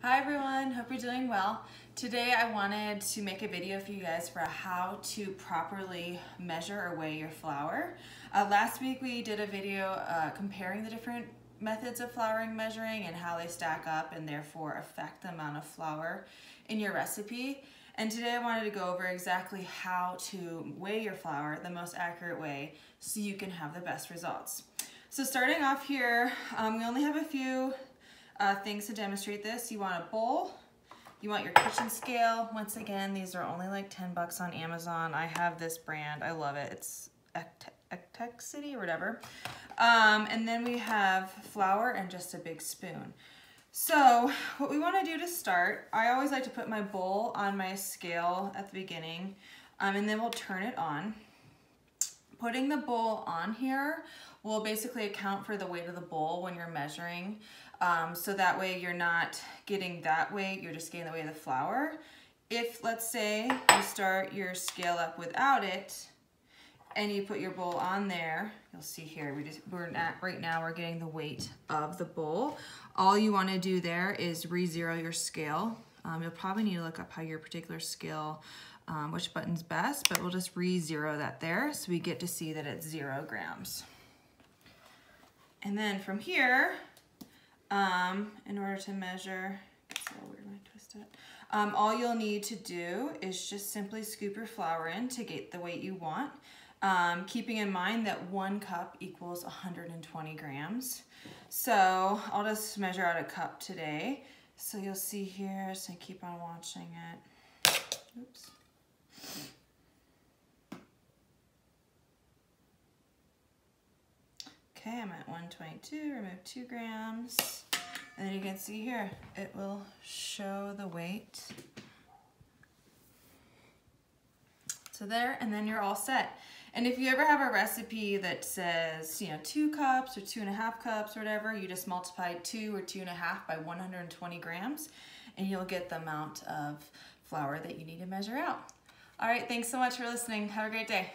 Hi everyone, hope you're doing well. Today I wanted to make a video for you guys for how to properly measure or weigh your flour. Uh, last week we did a video uh, comparing the different methods of flouring measuring and how they stack up and therefore affect the amount of flour in your recipe. And today I wanted to go over exactly how to weigh your flour the most accurate way so you can have the best results. So starting off here, um, we only have a few uh, things to demonstrate this. You want a bowl, you want your kitchen scale. Once again, these are only like 10 bucks on Amazon. I have this brand, I love it. It's Etekcity or whatever. Um, and then we have flour and just a big spoon. So what we wanna do to start, I always like to put my bowl on my scale at the beginning um, and then we'll turn it on. Putting the bowl on here will basically account for the weight of the bowl when you're measuring. Um, so that way you're not getting that weight, you're just getting the weight of the flour. If, let's say, you start your scale up without it, and you put your bowl on there, you'll see here, we just, we're at, right now we're getting the weight of the bowl. All you wanna do there is re-zero your scale. Um, you'll probably need to look up how your particular scale, um, which button's best, but we'll just re-zero that there so we get to see that it's zero grams. And then from here, um, in order to measure, um, all you'll need to do is just simply scoop your flour in to get the weight you want. Um, keeping in mind that one cup equals 120 grams. So I'll just measure out a cup today. So you'll see here, so keep on watching it. Oops. Okay, I'm at 122, remove two grams. And then you can see here, it will show the weight. So there, and then you're all set. And if you ever have a recipe that says, you know, two cups or two and a half cups or whatever, you just multiply two or two and a half by 120 grams, and you'll get the amount of flour that you need to measure out. All right, thanks so much for listening. Have a great day.